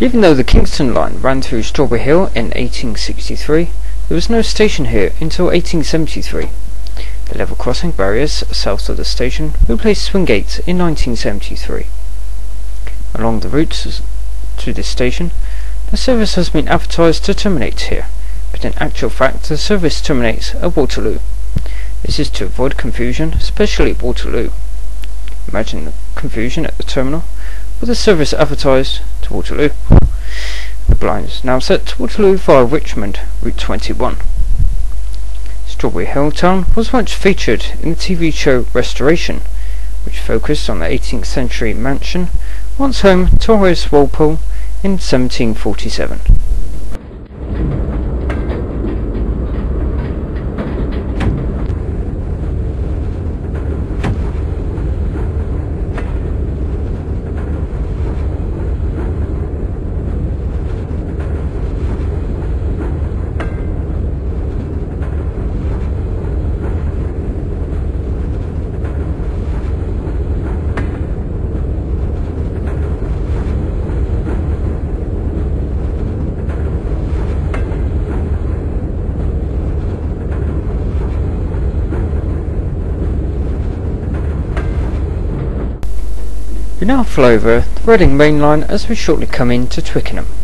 Even though the Kingston line ran through Strawberry Hill in 1863, there was no station here until 1873. The level crossing barriers south of the station replaced swing gates in 1973. Along the route to this station, the service has been advertised to terminate here, but in actual fact the service terminates at Waterloo. This is to avoid confusion, especially at Waterloo. Imagine the confusion at the terminal, with the service advertised to Waterloo. The blinds now set Waterloo via Richmond, Route 21. Strawberry Hill Town was once featured in the TV show Restoration, which focused on the 18th century mansion once home to Horace Walpole in 1747. Now fly over the Reading main line as we shortly come into Twickenham.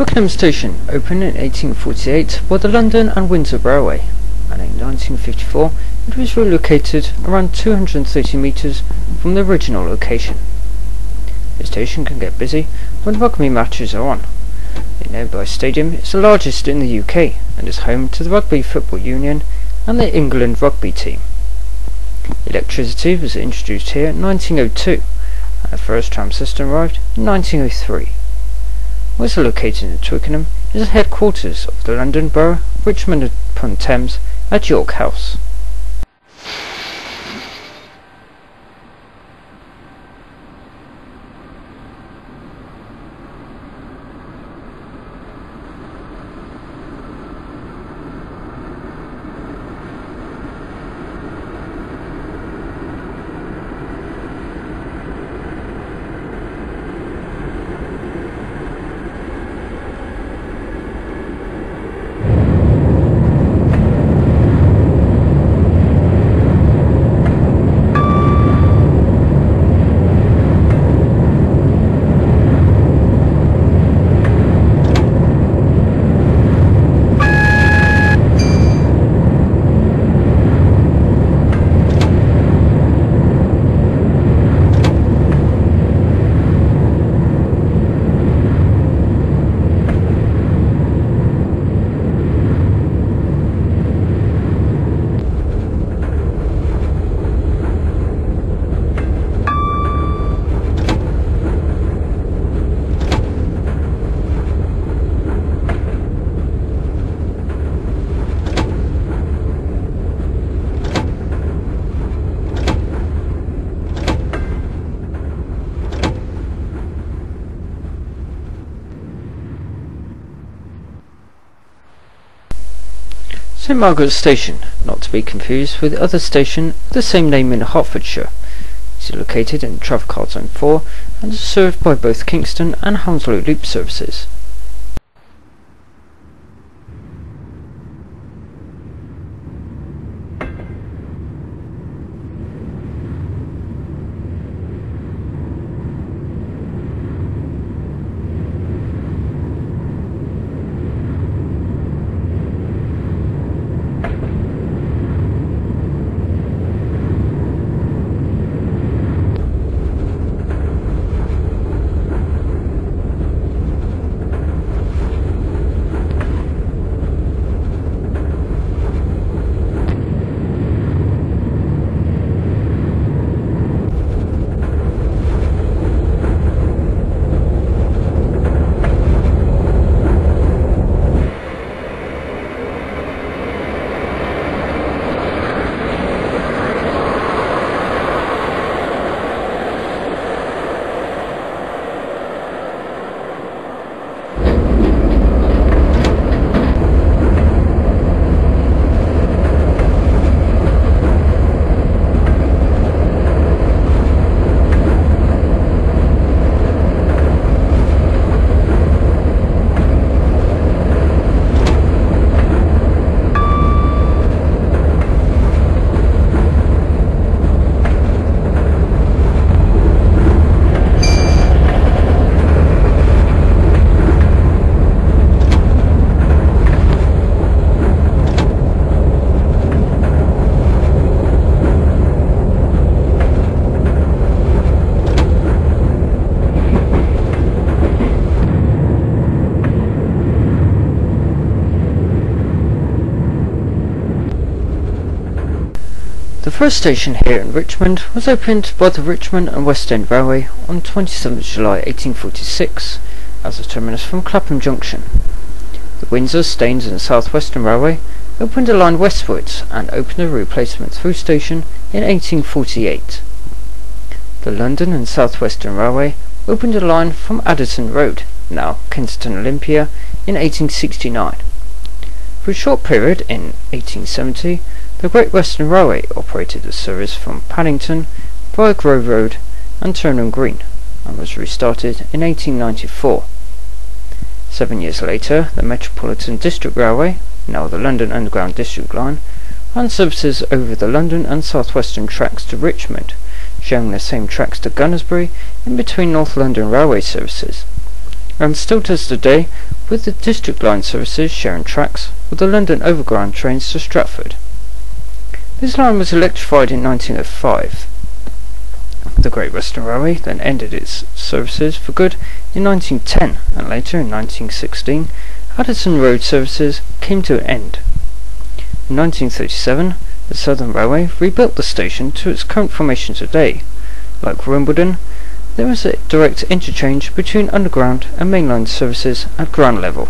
Twickenham Station opened in 1848 by the London and Windsor Railway, and in 1954 it was relocated around 230 metres from the original location. The station can get busy when rugby matches are on. The nearby stadium is the largest in the UK and is home to the Rugby Football Union and the England rugby team. Electricity was introduced here in 1902 and the first tram system arrived in 1903. Also located in Twickenham is the headquarters of the London Borough of Richmond upon Thames at York House. St Margaret's Station, not to be confused with the other station of the same name in Hertfordshire. It is located in Travelcard Zone 4 and is served by both Kingston and Hounslow Loop services. The first station here in Richmond was opened by the Richmond and West End Railway on 27th July 1846 as a terminus from Clapham Junction. The Windsor, Staines and South Western Railway opened a line westwards and opened a replacement through station in 1848. The London and South Western Railway opened a line from Addison Road, now Kensington Olympia, in 1869. For a short period in 1870, the Great Western Railway operated the service from Paddington via Grove Road and Turnham Green and was restarted in 1894. Seven years later, the Metropolitan District Railway, now the London Underground District Line, ran services over the London and South Western tracks to Richmond, sharing the same tracks to Gunnersbury in between North London Railway services, and still to this day with the District Line services sharing tracks with the London Overground trains to Stratford. This line was electrified in 1905. The Great Western Railway then ended its services for good in 1910 and later in 1916 Addison Road services came to an end. In 1937 the Southern Railway rebuilt the station to its current formation today. Like Wimbledon, there is a direct interchange between underground and mainline services at ground level.